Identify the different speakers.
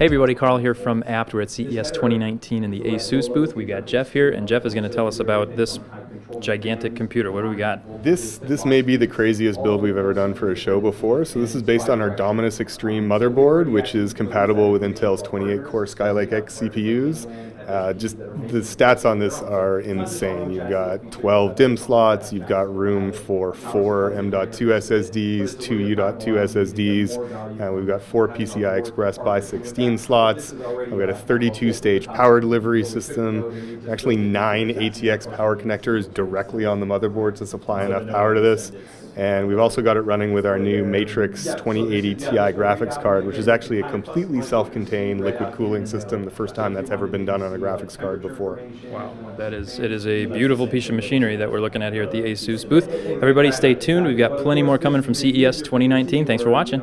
Speaker 1: Hey everybody, Carl here from Abt. We're at CES 2019 in the ASUS booth. We've got Jeff here, and Jeff is going to tell us about this gigantic computer. What do we got?
Speaker 2: This this may be the craziest build we've ever done for a show before. So this is based on our Dominus Extreme motherboard, which is compatible with Intel's 28-core Skylake X CPUs. Uh, just the stats on this are insane. You've got 12 DIMM slots, you've got room for four M.2 SSDs, two U.2 SSDs, we've got four PCI Express by 16 slots. We've got a 32 stage power delivery system, actually nine ATX power connectors directly on the motherboard to supply enough power to this. And we've also got it running with our new Matrix 2080 Ti graphics card, which is actually a completely self-contained liquid cooling system, the first time that's ever been done on a graphics card before.
Speaker 1: Wow, that is it is a beautiful piece of machinery that we're looking at here at the ASUS booth. Everybody stay tuned. We've got plenty more coming from CES 2019. Thanks for watching.